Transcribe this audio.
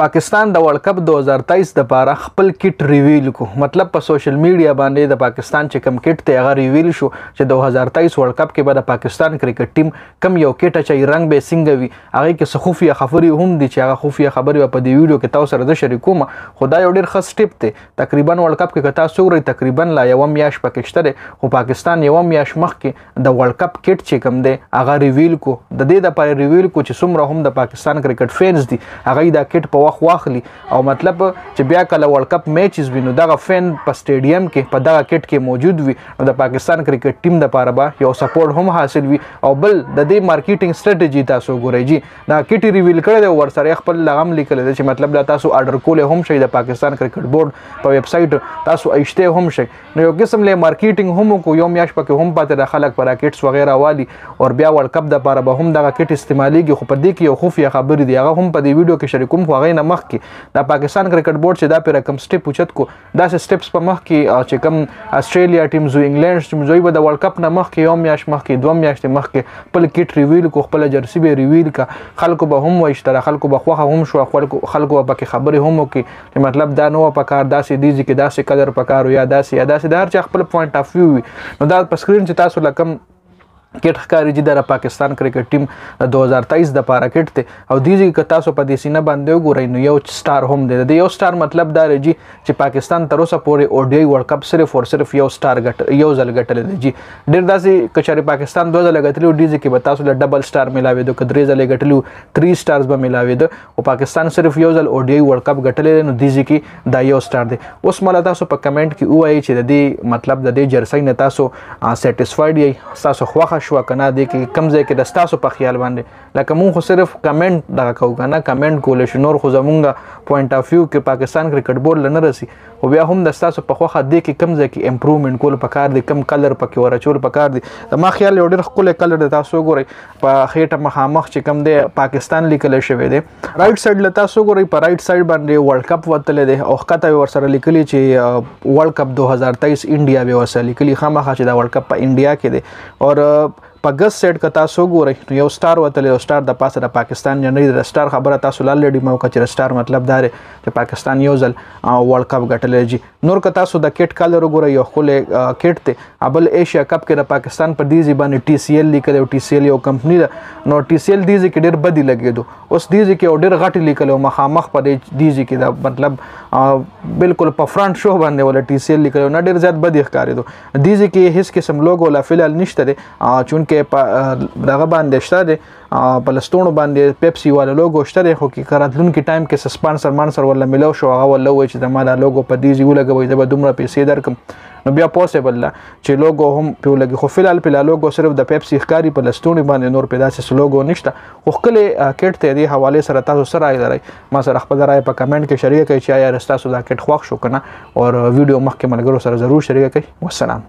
پاکستان د ورلډ کپ 2023 د پاره خپل کټ ریویل کو مطلب په سوشل میډیا باندې د پاکستان چې کم کټ ته هغه ریویل شو چې 2023 ورلډ کپ کې به د پاکستان کرکټ ټیم کم یو کټ چې رنگ به څنګه وي هغه کې څه خفیه خبري هم دي چې هغه خفیه خبري په دې ویډیو کې تاسو سره زه شریکوم خدای یو ډیر ښه سټیپ دی تقریبا ورلډ کپ کې کتا سوري تقریبا لا یو میاش پکشتره خو پاکستان یو میاش مخ کې د ورلډ کپ کټ چې کوم دی هغه ریویل کو د دې د پر ریویل کو چې څومره هم د پاکستان کرکټ فینز دي هغه دا کټ په وخت واخلي او مطلب چې بیا کله ورلډ کپ میچز وینو دغه فین په سټیډیم کې په دغه کټ کې موجود وي نو د پاکستان کرکټ ټیم د پاره به یو سپورټ هم حاصل وي او بل د دې مارکیټینګ سټریټجی تاسو ګورئ جی دا کټ ریویل کړی دی ور سره خپل لغم لیکل دی چې مطلب دا تاسو آرډر کول هم شي د پاکستان کرکټ بورډ په ویب سټ تاسو ایشته هم شي نو یو قسم له مارکیټینګ هم کو یو میاش پکې هم پاتې د خلک پر راکټس وغیرہ والی او بیا ورلد کپ د پاره به هم دغه کټ استعمالیږي خو په دې کې یو خفیه خبرې دی هغه هم په دې ویډیو کې شریکوم خو هغه نه مخ کې د پاکستان کرکټ بورډ چې دا پر کم سټپ اوچت کو دا سټپس په مخ کې چې کم استرالیا ټیم زو انګلند ټیم زوی به د ورلد کپ نه مخ کې یو میاش مخ کې دوه میاشتې مخ کې خپل کټ ریویل کو خپل جرسی به ریویل کا خلکو به هم وایشتره خلکو به خوخه هم شو خلکو خلکو به کې خبرې هم وکړي مطلب دا نو په کار داسې دیږي کې داسې کلر په کار یا داسې یا داسې دار چې خپل پوینټ اف ویو نو دا په سکرین چې تاسو لکم کټ ښکاری چې د پاکستان کرکټ ټیم د 2023 د پاره کټ ته او دیږي که تاسو په دې سینه باندې وګورئ نو یو سٹار هم دی د یو سٹار مطلب دا رجی چې پاکستان تر اوسه پورې او ډی ورلد کپ صرف او صرف یو سٹار ګټ یو ځل ګټل دی جی ډیر داسې کچاري پاکستان 2000 ګټلو دیږي کې به تاسو له ډبل سٹار ملاوي دوه درې ځلې ګټلو 3 سٹارز به ملاوي دوه او پاکستان صرف یو ځل او ډي آی ورلد کپ ګټلې ده نو دې ځکه دا یو سټار دی اوس مله تاسو په کمنټ کې وایي چې د دې مطلب د دې جرسۍ نه تاسو سټیسفاید یې تاسو خوښه شو کنه دې کې کم ځای کې د تاسو په خیال باندې لکه مونږ خو صرف کمنټ دغه کو کنه کمنټ کول شي نور خو زمونږ پوینټ اف ویو کې پاکستان کرکټ بورډ لنه رسی خو بیا هم د تاسو په خوخه دې کې کم ځای کې امپروومنت کول پکار دي کم کلر پکې ورچول پکار دي ما خیال یو ډېر خپل کلر د تاسو ګوري په خېټه مخامخ چې کوم دی پاکستان لیکل شوی دی رائټ ساید لتا سو ګوري په رائټ ساید باندې ورلد کپ وتل دی او خطه ور سره لیکلی چې ورلد کپ 2023 انډیا به وسه لیکلی خامخا چې دا ورلد کپ په انډیا کې دی او په ګس سیټ که تاسو ګورئ نو یو سټار وتلی او سټار د پاسه د پاکستان نه نه د سټار خبره تاسو لاله ډی مو کچره سټار مطلب دار چې پاکستان یو ځل ورلد کپ ګټلې جی نور که تاسو د کټ کلر وګورئ یو ښکلی کټ دی ابل ایشیا کپ کې د پاکستان په دیزي باندې ټي سي ایل لیکلی او ټي سي ایل یو کمپني ده نو ټي سي ایل دیزي کې ډېر بدی لګېدو اوس دیزي کې یو ډېر غټې لیکلی او مخامخ په دې دیزي کې دا مطلب بالکل په فرانټ شو باندې ولا ټي سي ایل لیکلی نه ډېر زیات بدی ښکارېدو دیزي کې هیڅ قسم لوګو لا فلحال نشته دی چونکې په دغه باندې شته دی په لستونو باندې پیپسي والا لوګو شته دی خو کې کراتلون کې ټایم کې سسپانسر مانسر ولا ملو شو هغه ولا وای چې د مال لوګو په دې زیو لګوي د دومره پیسې درکم نو بیا پوسیبل ده چې لوګو هم په لګي خو فلال په لوګو صرف د پیپسي ښکاری په لستونو باندې نور پیدا سه لوګو نشته خو خپل کټ ته دی حواله سره تاسو سره راي لري ما سره خپل راي په کمنټ کې شریک کړئ چې آیا رستا سودا کټ خوښ شو کنه او ویډیو مخکې ملګرو سره ضرور شریک کړئ والسلام